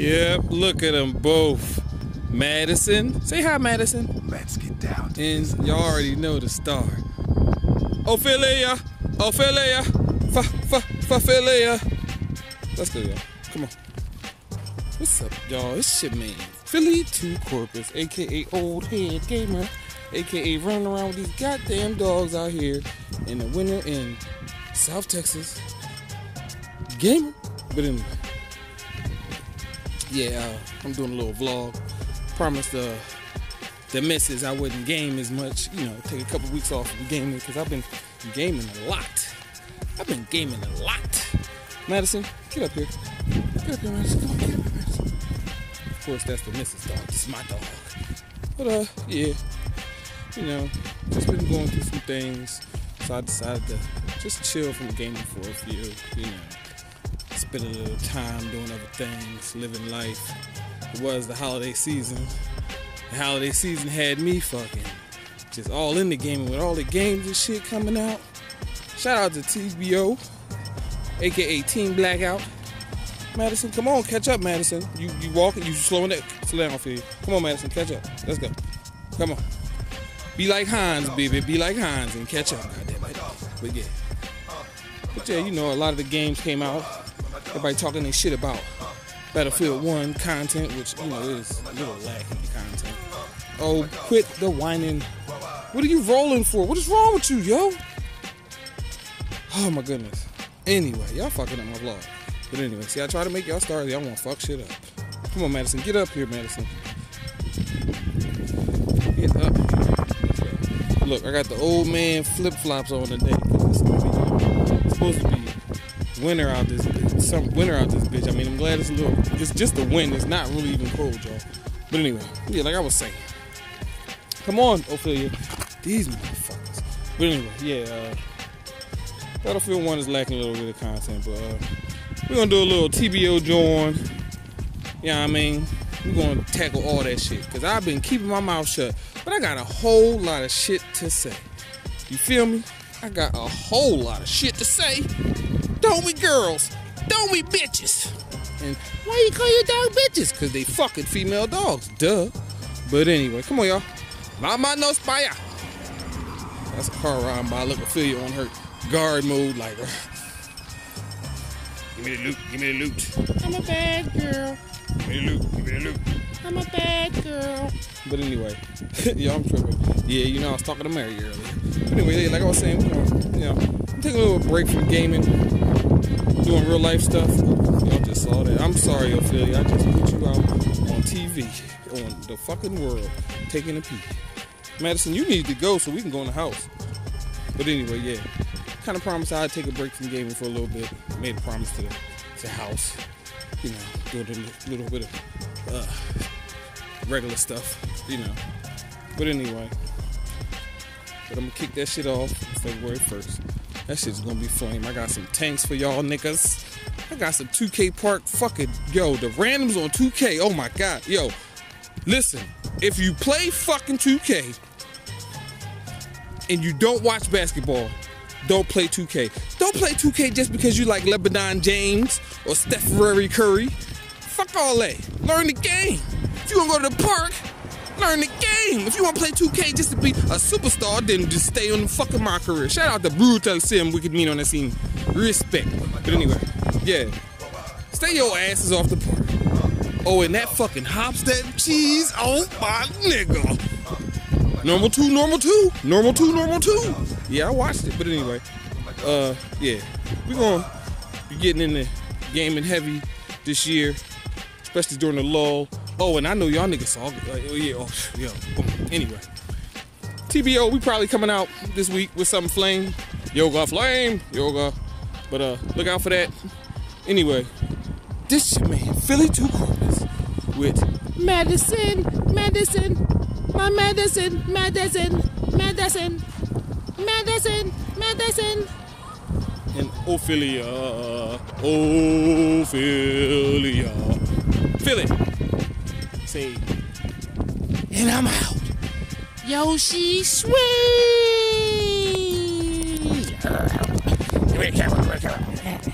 Yep, look at them both. Madison, say hi, Madison. Let's get down. And y'all already know the star. Ophelia, Ophelia, fa fa Ophelia. Let's go, y'all. Come on. What's up, y'all? It's your man, Philly Two Corpus, aka Old Head Gamer, aka running around with these goddamn dogs out here in the winter in South Texas. Gamer, but anyway, yeah, uh, I'm doing a little vlog. Promised uh, the misses I wouldn't game as much, you know, take a couple weeks off from gaming because I've been gaming a lot. I've been gaming a lot. Madison, get up here. Get up here, Madison. Come on, get up here, Madison. Of course, that's the missus dog. This is my dog. But uh, yeah, you know, just been going through some things, so I decided to just chill from gaming for a few, you know, a little time doing other things, living life. It was the holiday season. The holiday season had me fucking just all in the game with all the games and shit coming out. Shout out to TBO, aka Team Blackout. Madison, come on, catch up, Madison. You you walking, you slowing it, slow down for you. Come on, Madison, catch up. Let's go. Come on. Be like Hans, baby. Be like Hans and catch up. But yeah. But yeah, you know, a lot of the games came out. Everybody talking their shit about Battlefield 1 content, which, you know, is a little lacking in content. Oh, quit the whining. What are you rolling for? What is wrong with you, yo? Oh my goodness. Anyway, y'all fucking up my vlog. But anyway, see, I try to make y'all start. Y'all want to fuck shit up. Come on, Madison. Get up here, Madison. Get up. Look, I got the old man flip flops on today. it's supposed to be winter out this bitch. Some winter out this bitch. I mean, I'm glad it's a little. It's just the wind. It's not really even cold, y'all. But anyway, yeah, like I was saying. Come on, Ophelia. These motherfuckers. But anyway, yeah. Uh, Battlefield 1 is lacking a little bit of content, but uh, we're gonna do a little TBO join. You know what I mean? We're gonna tackle all that shit. Cause I've been keeping my mouth shut, but I got a whole lot of shit to say. You feel me? I got a whole lot of shit to say. Don't we girls? Don't we bitches? And why you call your dog bitches? Cause they fucking female dogs, duh. But anyway, come on y'all. Mama no spire. That's a car ride by. Look, Ophelia on her guard mode, like, uh, give me the loot, give me the loot. I'm a bad girl. Give me the loot, give me the loot. I'm a bad girl. But anyway, yeah, I'm tripping. Yeah, you know, I was talking to Mary earlier. But anyway, like I was saying, you know, you know, I'm taking a little break from gaming, doing real life stuff. Y'all just saw that. I'm sorry, Ophelia. I just put you out on TV, on the fucking world, taking a pee. Madison, you need to go so we can go in the house. But anyway, yeah. Kind of promised I'd take a break from gaming for a little bit. Made a promise to the, house. You know, do a little, little bit of uh, regular stuff, you know. But anyway, but I'm gonna kick that shit off February 1st. That shit's gonna be flame. I got some tanks for y'all niggas. I got some 2K Park fucking yo, the randoms on 2K. Oh my god, yo. Listen, if you play fucking 2K and you don't watch basketball, don't play 2K. Don't play 2K just because you like LeBron James or Steph Curry. Fuck all that. Learn the game. If you wanna go to the park, learn the game. If you wanna play 2K just to be a superstar, then just stay on the fucking my career. Shout out to Brutal Sim, Wicked Mean on the scene. Respect. But anyway, yeah. Stay your asses off the park. Oh, and that fucking hops that cheese. Oh my nigga. Normal two, normal two, normal two, normal two. Yeah, I watched it, but anyway, uh, yeah, we gonna be getting in the gaming heavy this year, especially during the lull. Oh, and I know y'all niggas saw. Like, oh yeah, oh yeah. Boom. Anyway, TBO, we probably coming out this week with something flame, yoga flame, yoga. But uh, look out for that. Anyway, this your man Philly Two Corpus with Madison, Madison, my medicine, medicine, medicine, medicine, medicine. And Ophelia, Ophelia. Philly. Say, and I'm out. Yoshi me a camera, give me a camera.